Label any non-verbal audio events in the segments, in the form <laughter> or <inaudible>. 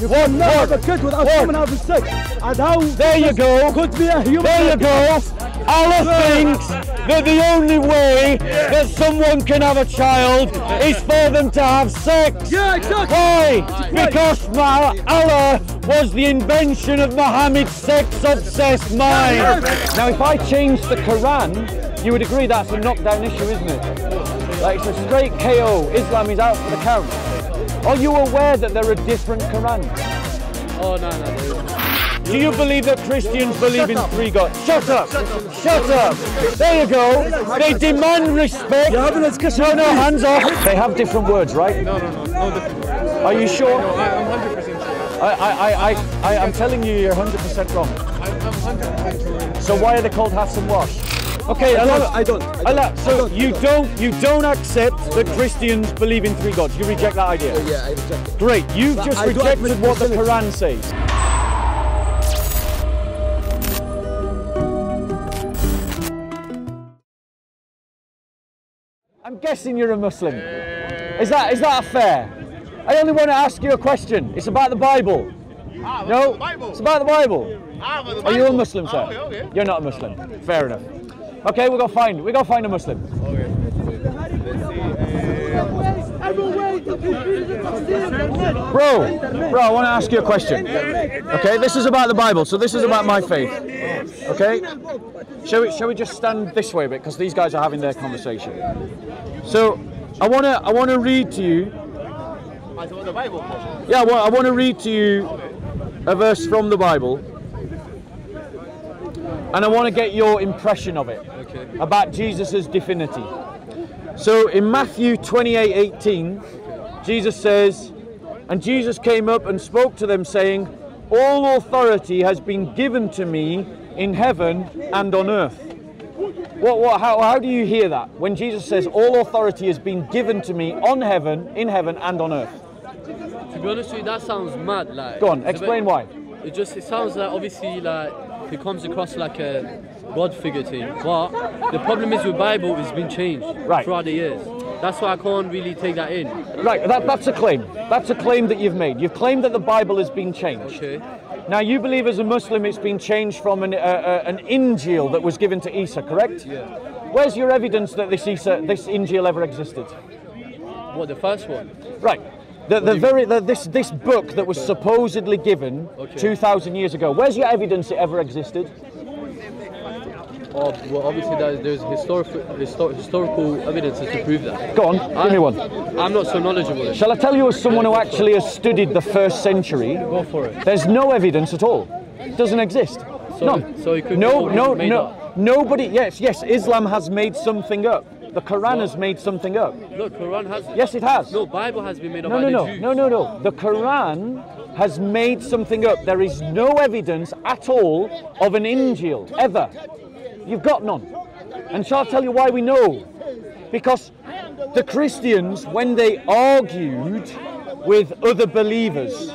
You cannot have a kid without What? someone having sex. And how There you go. could be a human There you go. Allah thinks that the only way that someone can have a child is for them to have sex. Yeah, exactly. Why? Because Allah was the invention of Muhammad's sex-obsessed mind. Now, if I change the Quran, you would agree that's a knockdown issue, isn't it? Like it's a straight KO. Islam is out for the count. Are you aware that there are different Qurans? Oh no, no, there isn't. Do you believe that Christians believe in three gods? Shut up! Shut up! There you go. They demand respect. You're having a discussion. No, no, hands off. They have different words, right? No, no, no, no different. Are you sure? I, I'm 100% sure. I, I, I, I, I'm telling you, you're 100% wrong. I'm, I'm 100% sure. So why are they called Hafs and Warsh? Okay, I Allah, don't. I don't. I don't. Allah, so I don't. you don't, you don't accept that Christians believe in three gods. You reject that idea. Yeah, I reject it. Great. You've But just I rejected what the Muslims- Quran says. I'm guessing you're a Muslim. Is that is that fair? I only want to ask you a question. It's about the Bible. No, it's about the Bible. Are you a Muslim, sir? You're not a Muslim. Fair enough. Okay, we'll go find we go find a Muslim. Bro, bro, I want to ask you a question. Okay, this is about the Bible, so this is about my faith. Okay, shall we shall we just stand this way a bit because these guys are having their conversation. So, I want to I want to read to you. Yeah, well, I want to read to you a verse from the Bible, and I want to get your impression of it about Jesus' divinity. So in Matthew 28 18, Jesus says, And Jesus came up and spoke to them, saying, All authority has been given to me in heaven and on earth. What, what, how, how do you hear that? When Jesus says, All authority has been given to me on heaven, in heaven, and on earth. To be honest with you, that sounds mad. Like. Go on, explain bit- why. It just it sounds like obviously like it comes across like a God figure thing, but the problem is with Bible it's been changed Right. throughout the years. That's why I can't really take that in. Right, that, that's a claim. That's a claim that you've made. You've claimed that the Bible has been changed. Okay. Now, you believe as a Muslim it's been changed from an, uh, uh, an Injil that was given to Isa, correct? Yeah. Where's your evidence that this Isa, this Injil ever existed? What the first one? Right. The, the very the, this this book that was supposedly given Okay. 2,000 years ago. Where's your evidence it ever existed? Oh, well, obviously there's, there's historical histor- historical evidences to prove that. Go on, give me one. I'm not so knowledgeable. Shall I tell you as someone who actually has studied the first century? Go for it. There's no evidence at all. It doesn't exist. So- None. so no, no, no. up. Nobody. Yes, yes. Islam has made something up. The Quran has made something up. Look, Quran has. Yes, it has. No, Bible has been made up No, no, no, no, no, no. The Quran has made something up. There is no evidence at all of an Injil ever. You've got none. And shall I tell you why we know? Because the Christians, when they argued with other believers,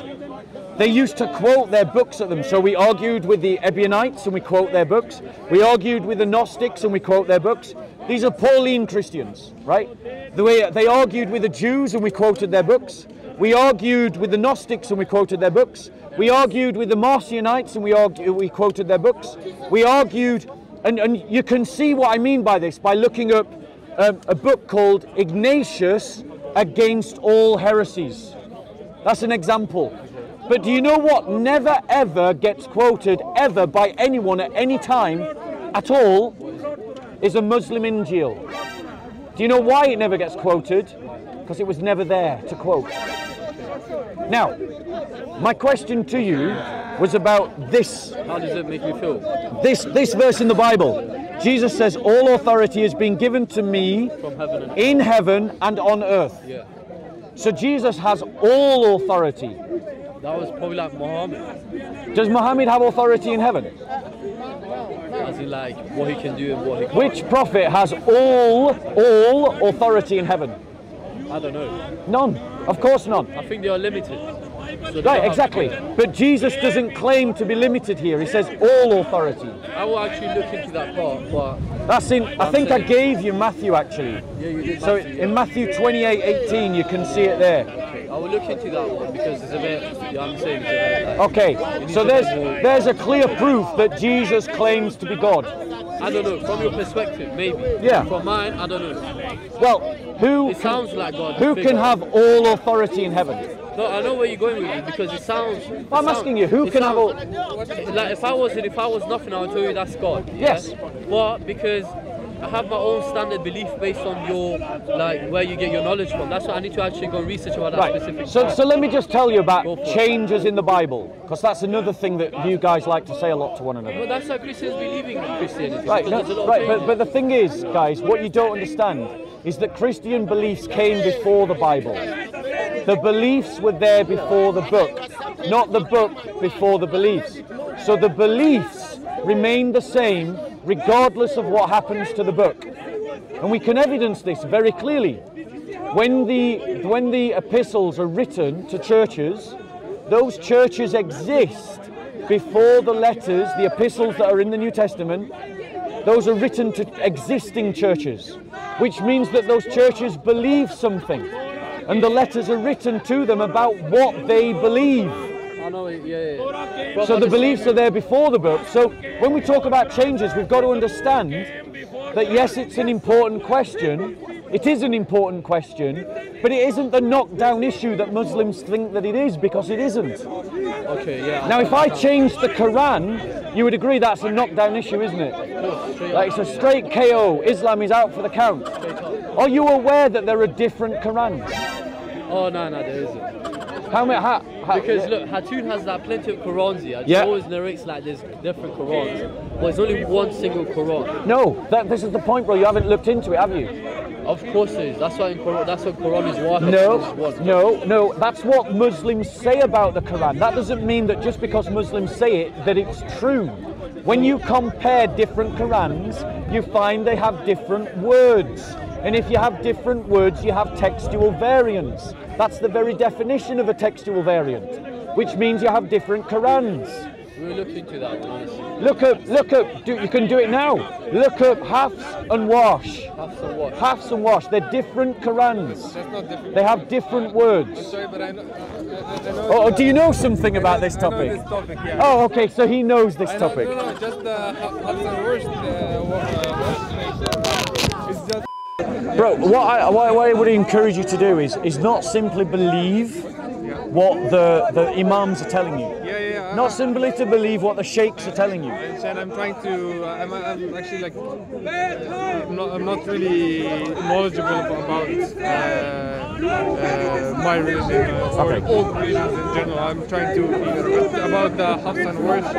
they used to quote their books at them. So we argued with the Ebionites and we quote their books. We argued with the Gnostics and we quote their books. These are Pauline Christians, right? The way they argued with the Jews and we quoted their books. We argued with the Gnostics and we quoted their books. We argued with the Marcionites and we argue, we quoted their books. We argued, and, and you can see what I mean by this by looking up um, a book called Ignatius Against All Heresies. That's an example. But do you know what never ever gets quoted ever by anyone at any time at all is a Muslim Injil. Do you know why it never gets quoted? Because it was never there to quote. Now, my question to you was about this How does it make me feel? this this verse in the Bible. Jesus says all authority has been given to me heaven in heaven and on earth. Yeah. So Jesus has all authority. That was probably like Muhammad. Does Muhammad have authority in heaven? As in like what he can do and what he can't. Which prophet has all all authority in heaven? I don't know. None. Of course none. I think they are limited. So Right, exactly. But Jesus doesn't claim to be limited here. He says all authority. I will actually look into that part, but That's in I think I gave you Matthew actually. yeah, you did. So Matthew. in Matthew 28, 18 you can see it there. I will look into that one because it's a bit. Yeah, I'm saying it's a bit. Like, Okay, so there's there's a clear proof that Jesus claims to be God. I don't know. From your perspective, maybe. Yeah. From mine, I don't know. Well, who It sounds like God. who can have all authority in heaven? No, I know where you're going with it because it sounds. it I'm sounds- asking you, who can have all? Like if I was if I was nothing, I would tell you that's God. yeah? Yes. But because I have my own standard belief based on your like where you get your knowledge from. That's why I need to actually go and research about that Right. specific. So, so let me just tell you about for it. changes in the Bible, because that's another thing that you guys like to say a lot to one another. But that's how Christians believing in Christianity. Right, no, there's a lot of right, but, but the thing is, guys, what you don't understand is that Christian beliefs came before the Bible. The beliefs were there before the book, not the book before the beliefs. So the beliefs remain the same regardless of what happens to the book. And we can evidence this very clearly. When the, when the epistles are written to churches, those churches exist before the letters, the epistles that are in the New Testament, those are written to existing churches, which means that those churches believe something. And the letters are written to them about what they believe. Yeah, yeah. So the beliefs are there before the book. So when we talk about changes, we've got to understand that yes, it's an important question. It is an important question, but it isn't the knockdown issue that Muslims think that it is because it isn't. Okay, yeah. Now, if I change the Quran, you would agree that's a knockdown issue, isn't it? Like it's a straight KO. Islam is out for the count. Are you aware that there are different Qurans? Oh no, no, there isn't. How many? How, how, Because look, Hatun has that plenty of Qurans here. He Yeah. always narrates like there's different Qurans, but it's only one single Quran. no, that, this is the point, bro. You haven't looked into it, have you? Of course there is. That's why in Quran, that's what Quran is wahid. No, no, no. That's what Muslims say about the Quran. That doesn't mean that just because Muslims say it, that it's true. When you compare different Qurans, you find they have different words. And if you have different words, you have textual variants. That's the very definition of a textual variant, which means you have different Qurans. We'll look into that one. Look up, look up, do, you can do it now. Look up Hafs and Warsh. Hafs and Warsh. Hafs and Warsh, they're different Qurans. Different. They have different words. Sorry, but I know. I, I know Oh, do you know something about this topic? this topic, yeah. Oh, okay, so he knows this topic. No, no, just the Hafs and Warsh. Uh, what, it's just. Bro, what I, what I would encourage you to do is, is not simply believe what the, the imams are telling you. Not simply to believe what the sheikhs are telling you. And I'm trying to. Uh, I'm, I'm actually like. I'm not. I'm not really knowledgeable about uh, uh, my religion uh, or Okay. all religions in general. I'm trying to. About the Hafs and Warsh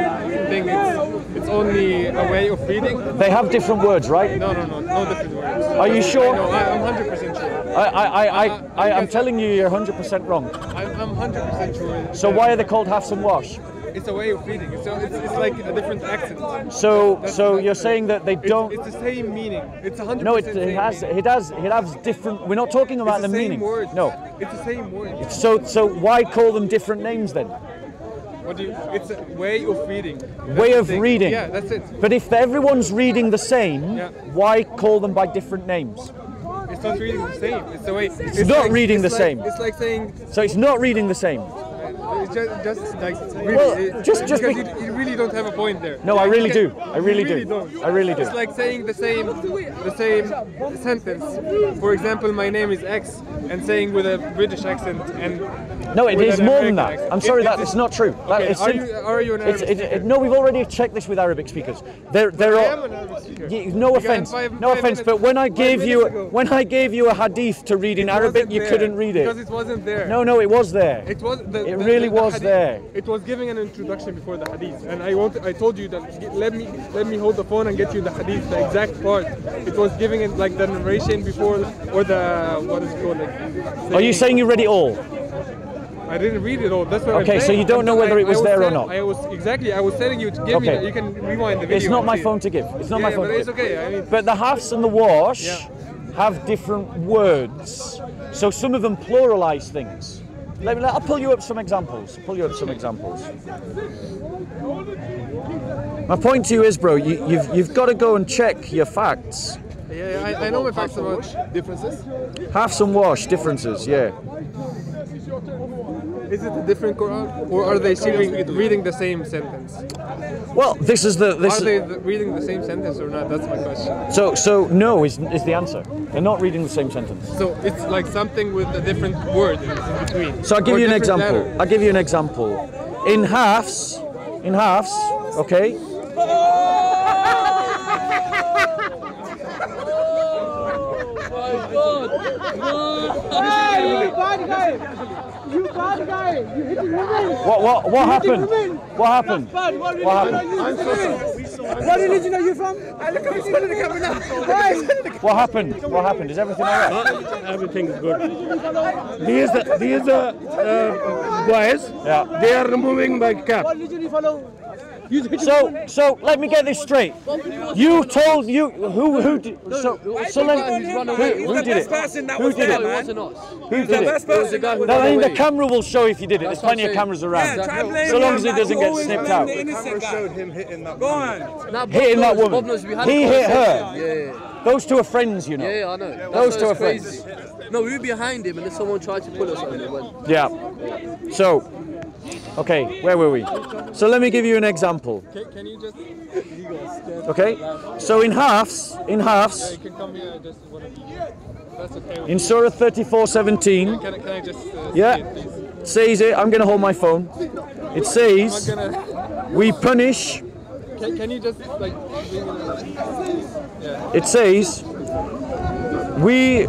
thing, it's, it's only a way of reading. They have different words, right? No, no, no, no different words. Are you sure? No, I'm 100% sure. I, I, I, I, Uh, I, I'm telling you, you're 100% wrong. I'm, I'm 100% sure. So why are they called Hafs and Warsh? It's a way of reading. It's, it's, it's like a different accent. So, That's- so you're saying that they don't. it's the same meaning. It's 100% No, it, it has, meaning. it has, it has different. We're not talking about It's the, the same meaning. word. No. It's the same word. So, so why call them different names then? What do you, it's a way of reading. That's Way of reading. Yeah, that's it. But if everyone's reading the same, Yeah. why call them by different names? It's not reading the same. It's the way. It's, not reading it's the like- same. It's like saying So it's not reading the same. it's just, just like really, Well, it- just- just because be- you, you really don't have a point there. No, I really can- do. I really really do. Don't. I really do. It's like saying the same, the same sentence. For example, my name is X, and saying with a British accent and. No, it is more than that. I'm sorry, that it- is not true. That Okay, are you are you an Arabic it, it, no, we've already checked this with Arabic speakers. There, there I are. am an Arabic speaker. No offense, five- no five offense, minutes- but when I gave you ago, when I gave you a hadith to read in it Arabic, you there, couldn't read it because it. it wasn't there. No, no, it was there. It was. The, It the- really the was hadith- there. It was giving an introduction before the hadith, and I want. I told you that let me let me hold the phone and get you the hadith, the exact part. It was giving it like the narration before, or the what is it called? Like, Are you saying you read it all? I didn't read it all. That's what Okay, I'm so saying. you don't I'm know whether I- it was I there or not? I was exactly. I was telling you to give me. Okay. that. You can rewind the video. It's not my phone it. to give. It's not yeah, my phone but it's okay. I mean, But the Hafs and the Warsh Yeah. have different words. So some of them pluralize things. Let me, I'll pull you up some examples. Pull you up some examples. My point to you is, bro, you, you've, you've got to go and check your facts. yeah, I, I know my facts about differences. Hafs and Warsh differences, yeah. Is it a different Quran, or are they reading, reading the same sentence? Well, this is the this Are they reading the same sentence or not? That's my question. so so no is is the answer. They're not reading the same sentence. So it's like something with a different word in in between. So I'll give Or you an example. letter. I'll give you an example. In Hafs, in Hafs, okay. Hey, you bad guy! You bad guy! You hitting women! What what what happened? women. What happened? Bad. What religion What are happened? you? What religion are you from? Hey! <laughs> What happened? What happened? Is everything all right? Everything is good. These these uh, uh, boys, Yeah. they are removing my cap. What religion you follow? You hitting So so let me get this straight. You told you who who did so so let He's who, who did it? Who did it it? wasn't. Who did it? It was the guy who No, I ran think the camera will show if you did it. There's That's what I'm plenty of cameras around. So long as it doesn't get snipped out. Nah, Hitting that Bob knows, woman. Bob knows we had a He hit her. Yeah, yeah, Those two are friends, you know. yeah, yeah, I know. Those two are it's friends. No, we were behind him and then someone tried to pull us over. It. Yeah. So, okay, where were we? So let me give you an example. Can, can you just? Okay. So in Hafs, in Hafs, You can come here just whatever. That's okay. in. Surah 34:17, Can, I- can I just? Uh, Yeah. It, says it. I'm going to hold my phone. It says, gonna. "We punish." Can, can you just like? It says, "We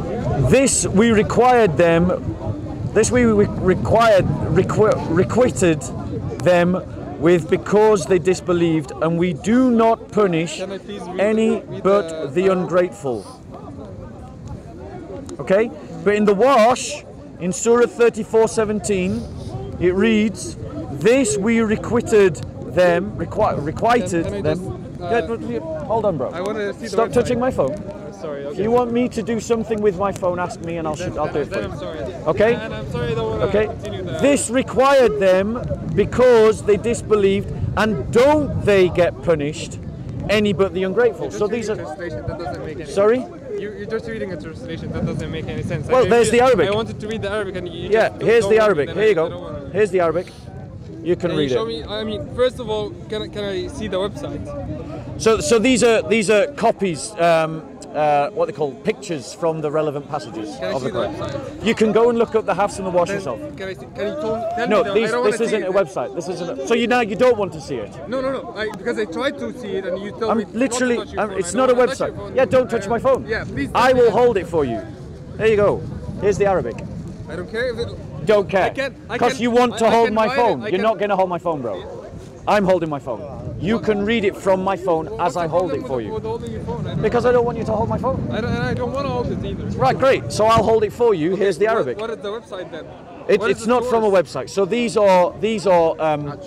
this we required them. This we required requ- requited them." With because they disbelieved, and we do not punish Can I please read any but the- ungrateful. Okay? But in the Warsh, in Surah 34:17, it reads, This we requited them, requi- requited Can- can I them. just, uh, Yeah, hold on, bro. Stop touching my phone. Sorry. If Okay. you want me to do something with my phone, ask me and I'll, Then- I'll do it for you. I'm sorry. Okay? And I'm sorry. I don't want to Okay? This required them because they disbelieved, and don't they get punished? Any but the ungrateful. So these are. translation, that doesn't make any Sorry? You, you're just reading a translation that doesn't make any sense. Well, I- there's the Arabic. I wanted to read the Arabic and you Yeah, here's the Arabic. Here you I- don't go. Here's the Arabic. You can Can read you show it. me? I mean, first of all, can I, can I see the website? So, so these are these are copies. Um, uh, what they call pictures from the relevant passages Can of the Quran. You can go and look up the Hafs and the Warsh yourself. Can I see? Can you tell, tell No, me? these, I this isn't a it. website. This isn't. A, so you now you don't want to see it. No, no, no. I, because I tried to see it and you told I'm me not literally. touch your I'm, phone. it's not a don't wanna touch your website. phone. Yeah, don't touch I- my phone. Yeah, please. I will hold it for you. There you go. Here's the Arabic. I don't care if it. Don't care. Because you want to I- I hold can my phone. You're not going to hold my phone, bro. I'm holding my phone. You can read it from my phone as I hold it for you. with holding your phone? I don't, Because I don't want you to hold my phone. I don't, and I don't want to hold it either. Right, great. So I'll hold it for you. Here's the Arabic. What is the website then? It, it's not from a website. So these are these are um,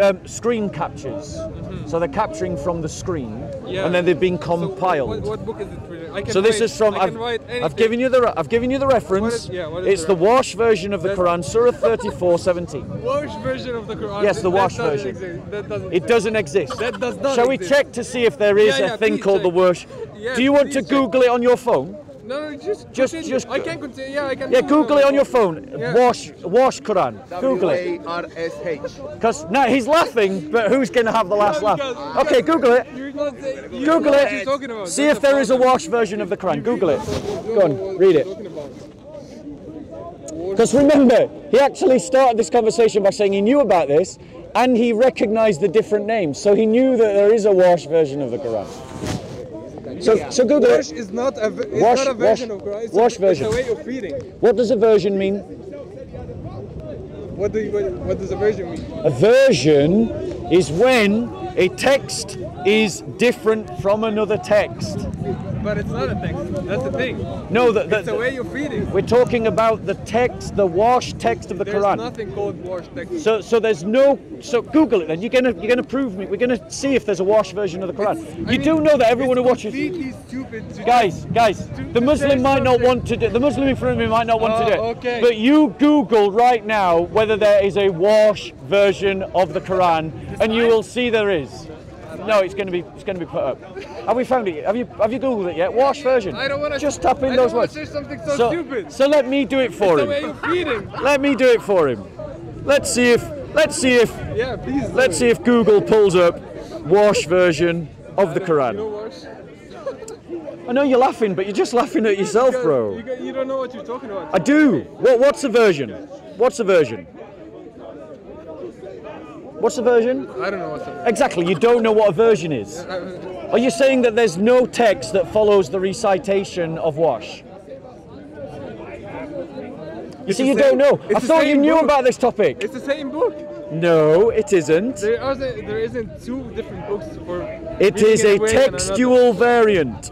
um, screen captures. So they're capturing from the screen. Yeah. and then they've been So compiled. what, what book is it? Really? I can so this write- is from I I've, can write I've given you the I've given you the reference. is- yeah, what is it's the the Warsh version of the Quran, Surah 34:17. Warsh version of the Quran. Yes, the Warsh version. exist. That doesn't. It doesn't exist. That does not Shall we exist. check to see if there is Yeah, a yeah, thing called the. Warsh? Yeah, Do you want to check. Google it on your phone? No, no, just Just- continue. just- I can continue. Yeah, I can. Yeah, Google it on your phone. Yeah. Warsh Warsh Quran. Google it. W-A-R-S-H. Because now he's laughing, but who's going to have the last laugh? Okay, Google it. You're not Google know what it. you're talking about. See if there is a problem. Warsh version of the Quran. Google it. Go on, read it. Because remember, he actually started this conversation by saying he knew about this and he recognized the different names. So he knew that there is a Warsh version of the Quran. So, so Google Warsh is not a. Warsh- not a version Warsh- of Christ. It's Warsh a, version. It's a way of feeding. What does a version mean? What do you? What, what does a version mean? A version is when a text is different from another text. But it's not a text. That's the thing. No, the, the, It's a way of reading. we're talking about the text, the Warsh text of the There's Quran. There's nothing called Warsh text. So, so there's no. So Google it then. You're gonna, you're gonna prove me. We're gonna see if there's a Warsh version of the Quran. I You mean, do know that everyone who it's watches, completely stupid. To guys, guys, the Muslim might not want to do. The Muslim in front of me might not want to do Oh, it. okay. But you Google right now whether there is a Warsh version of the Quran, and you will see there is. No, it's going to be it's going to be put up. Have we found it? Have you have you googled it yet? Warsh version. I don't want to. Just tap in I those words. say something so, So, stupid. so let me do it for it's him. Let me do it for him. let's see if let's see if Yeah, please. let's see if Google pulls up Warsh version of the Quran. I know you're laughing, but you're just laughing at yourself, bro. you don't know what you're talking about. I do. What, what's the version? What's the version? What's the version? I don't know what's up. Exactly, you don't know what a version is. <laughs> Are you saying that there's no text that follows the recitation of Warsh? You see, you same- don't know. I thought you knew book. about this topic. It's the same book. No, it isn't. There are there isn't two different books for. It is a away and another. textual variant.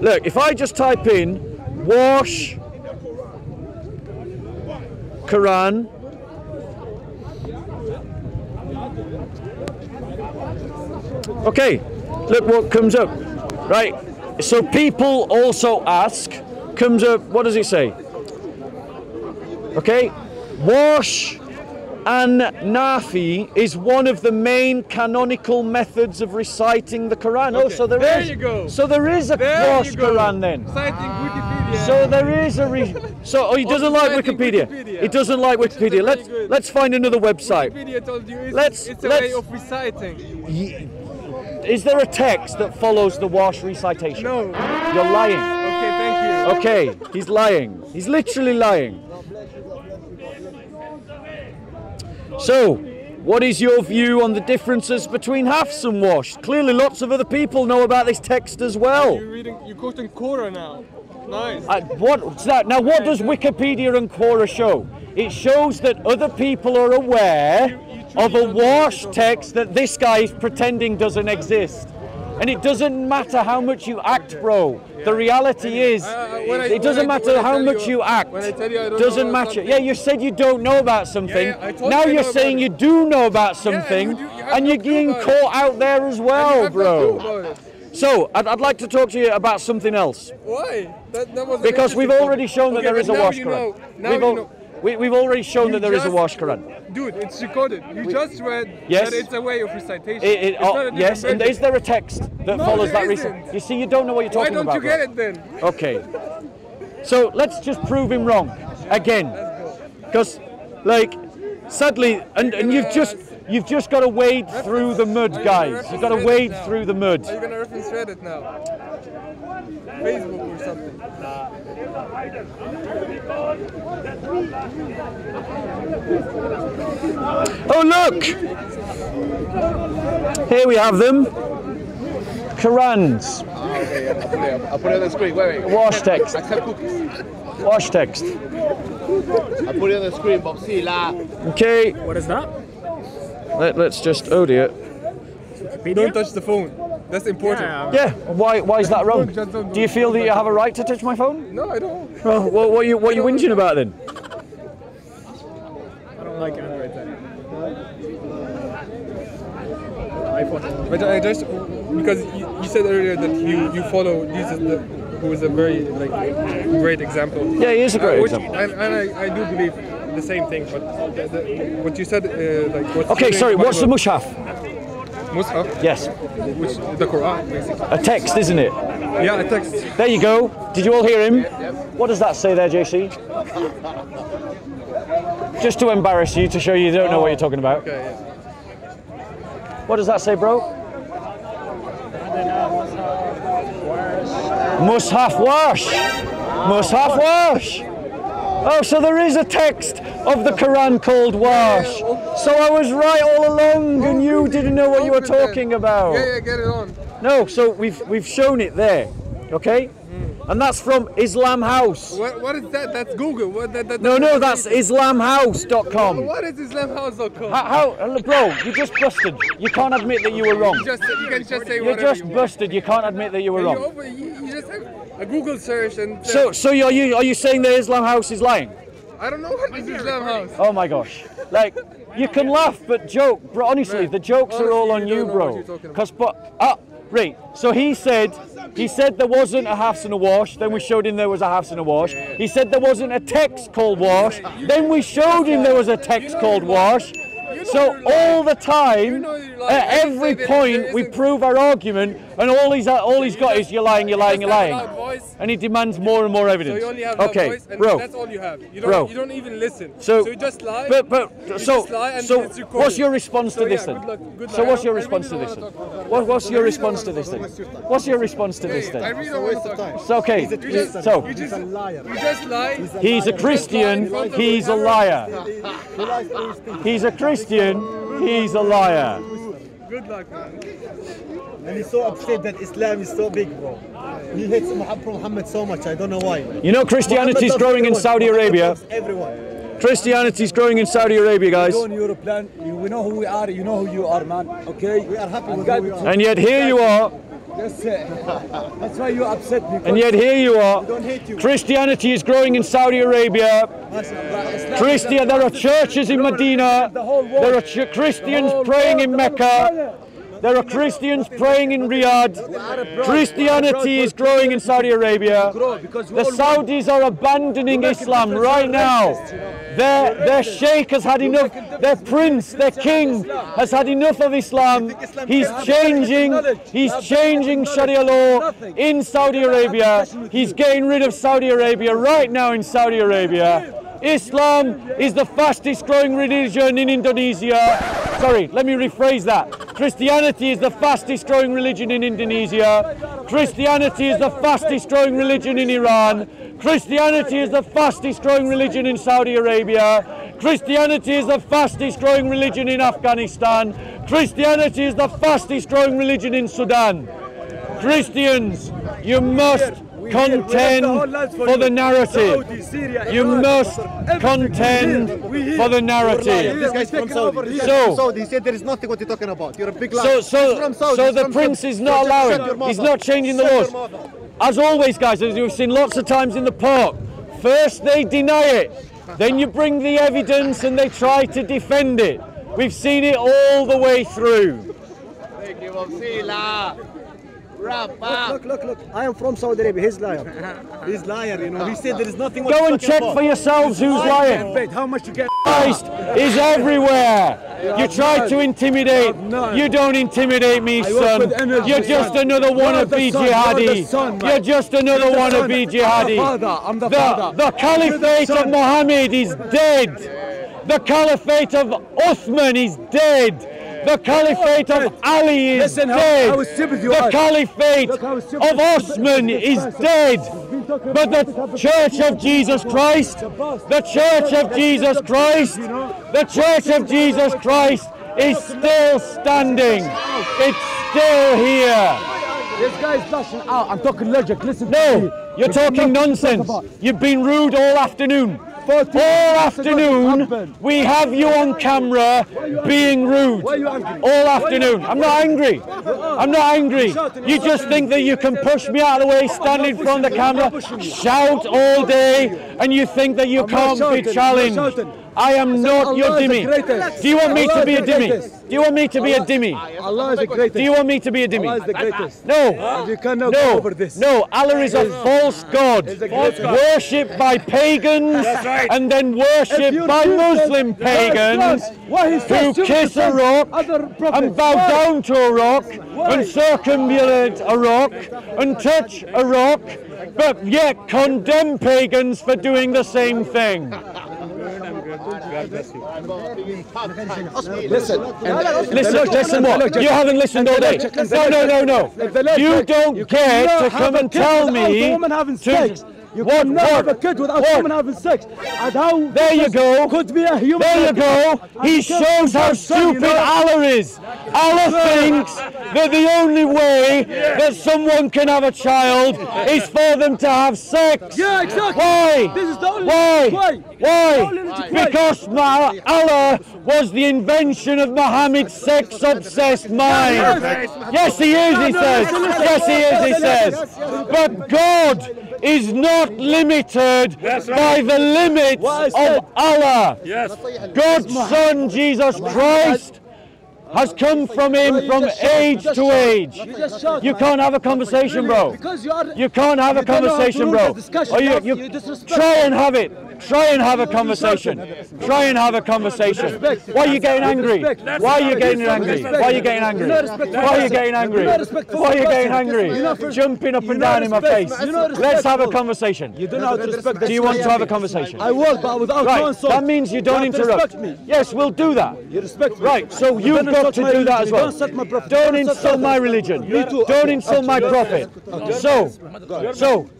Look, if I just type in Warsh Quran. Okay, look what comes up. Right, so people also ask, comes up, what does it say? Okay, Warsh and Nafi is one of the main canonical methods of reciting the Quran. Oh, so there there is- you go. So there is a There Warsh. Quran then. Wikipedia. So there is a re- <laughs> so oh, he doesn't Also like Wikipedia. Wikipedia. He doesn't like Which is a Wikipedia. Let's good- let's find another website. Wikipedia told you it's, Let's- it's a let's- way of reciting. Ye- Is there a text that follows the Warsh recitation? No. You're lying. Okay, thank you. Okay, he's lying. He's literally lying. So, what is your view on the differences between Hafs and Warsh? Clearly, lots of other people know about this text as well. You're reading. You're quoting Quora now. Nice. Uh, what's that? Now, what does Wikipedia and Quora show? It shows that other people are aware of a Warsh text that this guy is pretending doesn't exist. And it doesn't matter how much you act, bro. The reality is, Uh, I- it doesn't matter I how much you- you act. when I tell you doesn't matter. something- Yeah, you said you don't know about something. Yeah, yeah, now you're saying you do know about something, you and you're getting caught out there as well, have no clue bro. So, I'd, I'd like to talk to you about something else. Why? That, that was Because we've already shown that Okay, there is a now Warsh know- Now we've, you al- know. We, we've already shown You that there is a Warsh Quran. Dude, it's recorded. You just read Yes. that it's a way of recitation. It, it, oh, yes, and is there a text that No, follows that reason? You see, you don't know what you're talking about. Why don't about. you get it then? Okay. So let's just prove him wrong again, because, like, sadly, and, and you've just you've just got to wade through the mud, Are guys. You've got to wade through the mud. Are you gonna reference Reddit now? Facebook or something? Oh look! Here we have them. Qurans. Ah, I'll put it on the screen. Wait, wait. Warsh text. Warsh text. I'll put it on the screen, Bob. See, la. Okay. What is that? Let, let's just oh dear. Don't touch the phone. That's important. Yeah. Yeah. Why? Why is that wrong? Don't- just don't- Do you feel that you have a right to touch my phone? No, I don't. Well, what, what are you what are you whinging about then? I don't like Android then. But I just because you, you said earlier that you you follow Jesus, the, who is a very like great example. Yeah, he is a great Uh, which- example. And, and I, I do believe the same thing. But the, the, what you said, uh, like what's Okay, sorry. What's the mushaf? mushaf? Mushaf, Yes, which the Quran, basically. a text, isn't it? Yeah, a text. There you go. Did you all hear him? What does that say there, JC? Just to embarrass you, to show you don't know what you're talking about. Okay, yeah. What does that say, bro? Mushaf Warsh. Mushaf Warsh. Oh, so there is a text of the Quran called Warsh. So I was right all along, and you didn't know what you were Open it then. talking about. Yeah, yeah, get it on. No, so we've we've shown it there, okay? And that's from Islam House. What, what is that? That's Google. What, that, that, No, no, that's islamhouse.com. What is IslamHouse.com? How, how, uh, bro? You just busted. You can't admit that you were wrong. You just you can just say You're just you want. busted. You can't admit that you were And you, wrong. you, you just have a Google search and So, so are you are you saying that Islam House is lying? I don't know what is Islam House. Oh my gosh! Like you can laugh, but joke, bro. Honestly, Man, the jokes are all on you you, don't know what bro. you're talking about. Because, but ah, right. So he said he said there wasn't a Hafs and a Warsh. Then we showed him there was a Hafs and a Warsh. He said there wasn't a text called Warsh. Then we showed him there was a text called Warsh. So all the time, know you're At every point, we prove our argument, and all he's uh, all he's got is you're lying, you're lying, you're lying, and he demands more and more So evidence. you only have Okay, voice, and bro. that's all you have. You don't, Bro. you don't even listen. So, you just lie. But but so just lie and so what's your response to this yeah, then? good luck- good so what's your response to this wanna then? talk about that. What, what's your response to this wanna then? What's your response to this Hey, I then? really don't want to talk about okay. So you just, you just lie. he's a Christian. He's a liar. He's a Christian. He's a liar. Good luck, man. And he's so upset that Islam is so big, bro. He hates Muhammad, Muhammad so much. I don't know why. You know Christianity is Muhammad loves growing in. Saudi Arabia. Everyone. Christianity is growing in Saudi Arabia, guys. Go on Europlan. You- We know who we are. You know who you are, man. Okay. We are happy And with God- who we are. And yet here you are. That's it. That's why you upset me. And yet here you are. you. Christianity is growing in Saudi Arabia. Christian, there are churches in Medina. There are ch- Christians praying in Mecca. There are Christians praying in Riyadh. Christianity is growing in Saudi Arabia. The Saudis are abandoning Islam right now. Their, their sheikh has had enough, their prince, their king has had enough of Islam. He's changing, he's changing Sharia law in Saudi Arabia. He's getting rid of Saudi Arabia right now in Saudi Arabia. Islam is the fastest growing religion in Indonesia. Sorry, let me rephrase that. Christianity is the fastest growing religion in Indonesia. Christianity is the fastest growing religion in Iran. Christianity is the fastest growing religion in Saudi Arabia. Christianity is the fastest growing religion in Afghanistan. Christianity is the fastest growing religion in Sudan. Christians, you must contend for the narrative. You must contend for the narrative. This guy's from Saudi. So- from Saudi. He said there is nothing what you're talking about. You're a big liar. So, so, so the prince is not So just shut your allowing. He's not changing the Shut laws. As always, guys, as you've seen lots of times in the park, first they deny it, then you bring the evidence and they try to defend it. We've seen it all the way through. Thank you, Mopsila. Wrap up. Look, look, look. I am from Saudi Arabia. He's liar. <laughs> He's liar, you know. He said there is nothing Go and check about. for yourselves who's lying. Wait, how much you get? Christ is everywhere. You try to intimidate. You don't intimidate me, son. You're just another You're wannabe the son, you're jihadi. You're just another You're the wannabe son. The jihadi. father, I'm the The, father. the caliphate of Muhammad is dead. The caliphate of Uthman is dead. The caliphate of Ali is Listen dead. how the caliphate Look of Osman is dead. But the Church of Jesus Christ, the Church of Jesus Christ, the Church of Jesus Christ is still standing. It's still here. This guy is flashing out. I'm talking logic. Listen. No, you're talking nonsense. You've been rude all afternoon. All 14 minutes ago afternoon, we have you on camera being rude. Why are you angry? All afternoon. I'm not angry. I'm not angry. You just think that you can push me out of the way, stand in front of the camera, shout all day, and you think that you can't be challenged. Shouting. I am not Allah your is the dhimmi. greatest. Do you want me to be a the dhimmi? greatest. Do you want me to be a dhimmi? Allah is the greatest. Do you want me to be a dhimmi? Allah is the greatest. No. You cannot no, go over this. No, Allah is a false god, a worshipped by pagans and then worshipped by Muslim pagans right. Why he who kiss a rock and bow Why? down to a rock Why? and circumambulate a rock and touch a rock, but yet condemn pagans for doing the same thing. Listen. Listen, listen what? You haven't listened all day. No, no, no, no. You don't get to come and tell me to-. You what, cannot what, have a kid without what? woman having sex. And how There you go. Could be a human. There you go. He shows how son, you stupid know? Allah is. Allah thinks that the only way that someone can have a child is for them to have sex. Yeah, exactly. Why? This is the only Why? Why? Why? The only logic. Why? Because Allah was the invention of Muhammad's sex-obsessed mind. Yes, he is, he says. Yes, he is, he says. But God is not limited by the limits of Allah. Yes. God's Son, Jesus Christ, has come from him from age to age. You just shout, You man. can't have a conversation, bro. You can't have a You don't know how to conversation, bro. discussion. Or you, You have- you you disrespect try and have it. Try and have a conversation. Try and have a conversation. Why are you getting angry? Why are you getting angry? Why are you getting angry? Why are you getting angry? Why are you getting angry? Jumping up and down in my face. Let's have a conversation. You don't know how to respect the Do you want to have a conversation? I will, but without Right, consult. that means you don't interrupt. Yes, we'll do that. You respect me. Right, so You you've got to do that as well. Don't insult my prophet. Don't You insult my religion. Don't insult my prophet. So, so,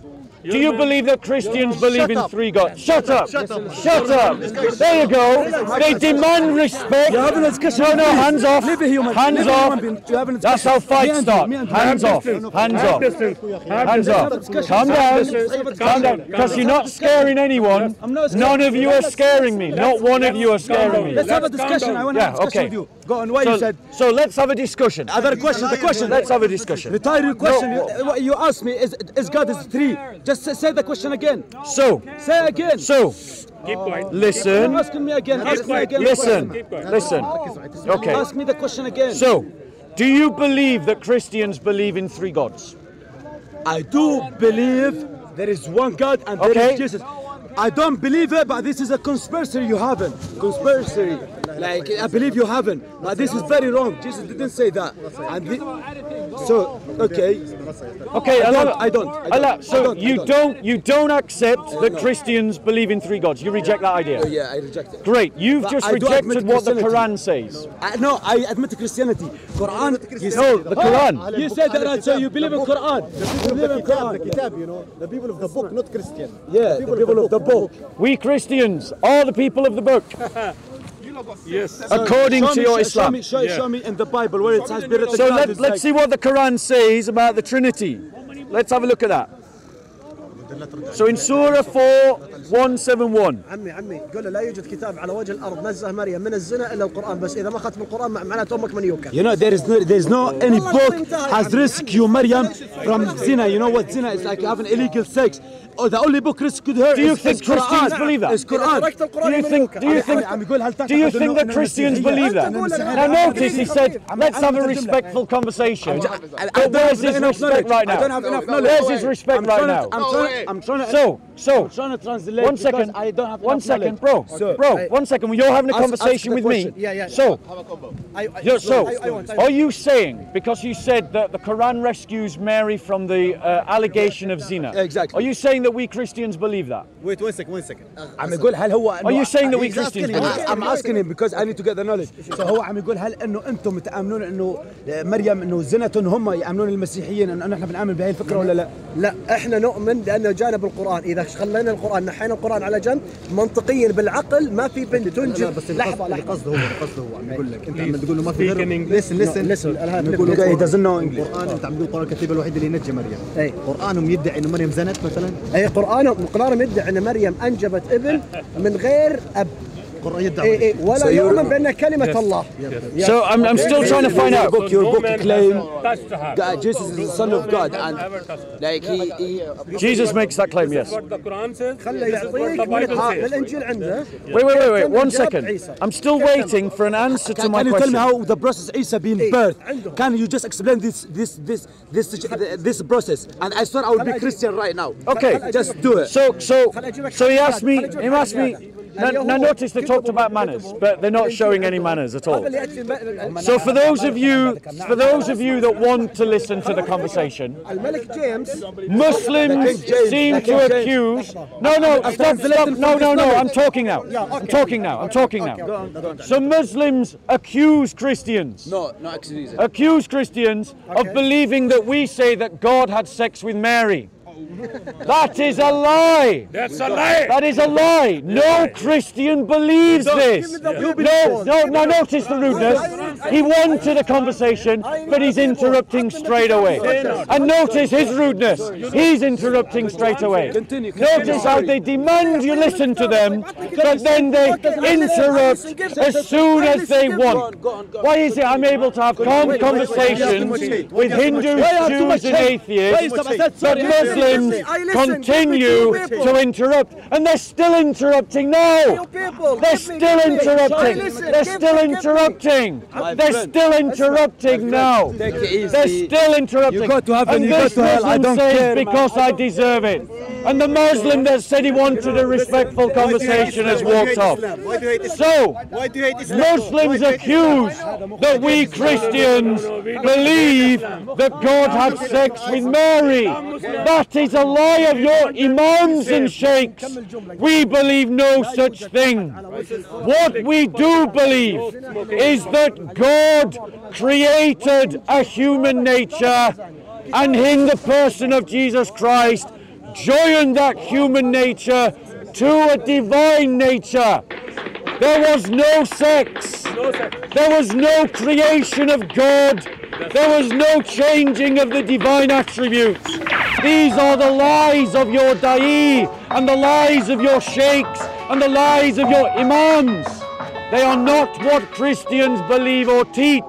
do you believe that Christians believe in three gods? Shut up! Shut up! There you go. They demand respect. You having a discussion No, no, hands off. Leave a human- Hands off. human being. You having a That's how fights start. Hands off. Hands off. Hands off. Calm down. Calm down. Because you're not scaring anyone. I'm not scared. None of you are scaring me. Not one of you are scaring me. Let's have a discussion. I want to have a discussion with you. Go on. Why you So, said? so let's have a discussion. Other question. The question. Let's have a discussion. Retire your question. No. You, uh, what you asked me is, is God is three. Just say, say the question again. So, Say again. so, You're listen, asking me again. Ask me again. the listen, question. listen. Oh, okay. Ask me the question again. So, do you believe that Christians believe in three gods? I do believe there is one God and there is Okay. Jesus. I don't believe it, but this is a conspiracy you haven't. Conspiracy. Like I believe you haven't, but this is very wrong. Jesus didn't say that. And so okay. Okay, I Allah, don't- I don't, I don't, Allah, I so don't, I you don't. don't, you don't accept that Christians believe in three gods. You reject that idea. Yeah, I reject it. Great. You've But just I rejected what the Quran says. I, no, I admit to Christianity. Quran. You No, the ah! Quran. You said that right, so you believe in Quran. You believe in The Quran. kitab, you know, the people of the book, not Christian. Yeah, the people of the book. We Christians are the people of the book. <laughs> Yes. According Show to me- your show Islam. me, show, show me in the Bible where it has been written. So God let, is let's like- see what the Quran says about the Trinity. Let's have a look at that. So in Surah 4, 171. عمي عمي قول له لا يوجد كتاب على وجه الارض نزه مريم من الزنا الا القران بس اذا ما اخذت من القران مع- معناته امك من يوكل You know, there is no, there is no any book has rescued Maryam from zina. You know what zina is like? Having illegal sex. Oh, the only book risk her Do you is, think is Christians Quran. believe that? Is Quran. Do you think, do you think, do you think that Christians believe that? Now notice he said, let's have a respectful conversation. But where's his respect right now? I don't have enough. Where's his respect right now? I'm trying to... So, so... I'm trying to translate One second. I don't have One second, bro. Bro, one second. You're having a conversation with me. Yeah, yeah. So, so are you saying, because you said that the Quran rescues Mary from the allegation of zina. Exactly. Are you saying that we Christians believe that? Wait one second, one second. عم يقول هل هو Are you saying that we Christians believe that? I'm asking him because I need to get the knowledge. So هو عم يقول هل إنه أنتم تامنون إنه مريم إنه زنتهم هم يأمنون المسيحيين إنه نحن بنأمن بهي الفكرة ولا لا؟ لا إحنا نؤمن لأنه جانا بالقران إذا خلينا القرآن نحينا القرآن على جنب منطقيا بالعقل ما في بنت تنجب بس لحظة لحظة قصده هو قصده هو عم يقول لك إنت عم تقول له ما في. لسن لسن لسن نقول English. القرآن أنت عم تقول القران الكتيب الوحيد اللي ينجي مريم اي قرآنهم يدعي إنه مريم زنت مثلا أي قرانهم قرانهم يدعي أن مريم أنجبت ابن من غير أب. القران يدعي اي اي ولا So you're- يؤمن بانها كلمه الله So I'm, I'm still trying to find Your out. book, your book man claim touched her. God, Jesus is the son of God and Ever touched her. like he, he Jesus makes that claim, yes. What the Quran says. خله This is what يعطيك the من Bible ها- من says. الانجيل عنده Wait, wait, wait, wait. كم One جاب second. عيسى؟ I'm still waiting for an answer to Can, my can you tell me question. how the process Isa being birthed? Can you just explain this this this this this process? And I swear I will be Christian right now. Okay. just do it. So, so, so he asked me. He asked me. Now, now notice they talked about manners, but they're not showing any manners at all. So for those of you, for those of you that want to listen to the conversation, Muslims seem to accuse. No, no, stop, stop. No, no, no. I'm talking now. I'm talking now. I'm talking now. So Muslims accuse Christians. No, not accuse. Accuse Christians of believing that we say that God had sex with Mary. That is a lie. That's a lie. That is a lie. No Christian believes this. No, no, no, notice the rudeness. He wanted a conversation, but he's interrupting straight away. And notice his rudeness. He's interrupting straight away. Notice how they demand you listen to them, but then they interrupt as soon as they want. Why is it I'm able to have calm conversations with Hindus, Jews, and atheists, but Muslims continue to interrupt, and they're still interrupting now. They're still interrupting. They're still interrupting. They're still interrupting now. They're still interrupting. You go to heaven, and this to hell, I Muslim don't says care, because I deserve it. And the Muslim that said he wanted a respectful conversation has walked off. Why do you hate Islam? So, Why do you hate Islam? Muslims accuse that we Christians believe that God had sex with Mary. That is a lie of your imams and sheikhs. We believe no such thing. What we do believe is that God created a human nature and in the person of Jesus Christ joined that human nature to a divine nature. There was no sex. There was no creation of God. There was no changing of the divine attributes. These are the lies of your da'i and the lies of your sheikhs and the lies of your imams. They are not what Christians believe or teach.